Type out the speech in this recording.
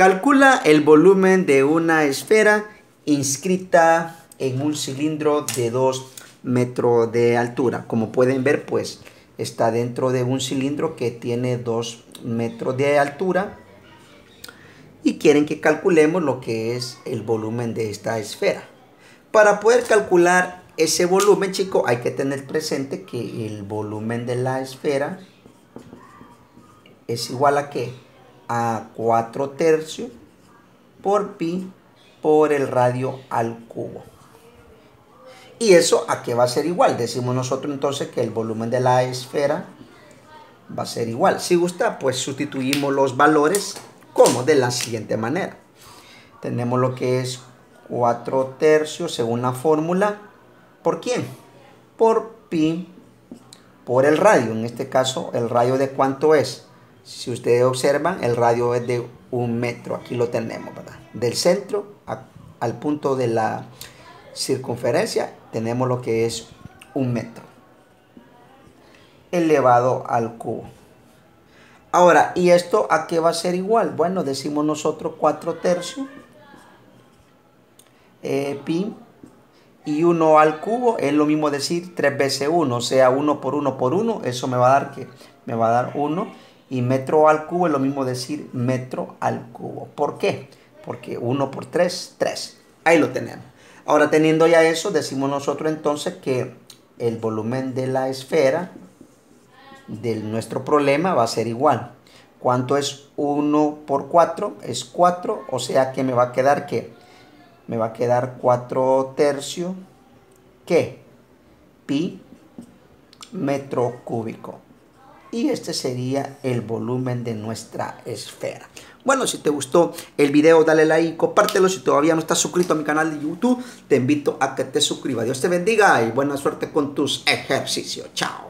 Calcula el volumen de una esfera inscrita en un cilindro de 2 metros de altura. Como pueden ver, pues está dentro de un cilindro que tiene 2 metros de altura y quieren que calculemos lo que es el volumen de esta esfera. Para poder calcular ese volumen, chicos, hay que tener presente que el volumen de la esfera es igual a qué? A 4 tercios por pi por el radio al cubo. ¿Y eso a qué va a ser igual? Decimos nosotros entonces que el volumen de la esfera va a ser igual. Si gusta, pues sustituimos los valores como de la siguiente manera. Tenemos lo que es 4 tercios según la fórmula. ¿Por quién? Por pi por el radio. En este caso, ¿el radio de cuánto es? Si ustedes observan, el radio es de un metro. Aquí lo tenemos, ¿verdad? Del centro al punto de la circunferencia tenemos lo que es un metro elevado al cubo. Ahora, ¿y esto a qué va a ser igual? Bueno, decimos nosotros 4 tercios eh, pi y 1 al cubo es lo mismo decir 3 veces 1, o sea, 1 por 1 por 1, eso me va a dar que me va a dar 1 y metro al cubo es lo mismo decir metro al cubo. ¿Por qué? Porque 1 por 3, 3. Ahí lo tenemos. Ahora teniendo ya eso, decimos nosotros entonces que el volumen de la esfera de nuestro problema va a ser igual. ¿Cuánto es 1 por 4? Es 4, o sea que me va a quedar ¿qué? Me va a quedar 4 tercios, ¿qué? Pi metro cúbico y este sería el volumen de nuestra esfera. Bueno, si te gustó el video, dale like, compártelo. Si todavía no estás suscrito a mi canal de YouTube, te invito a que te suscribas. Dios te bendiga y buena suerte con tus ejercicios. Chao.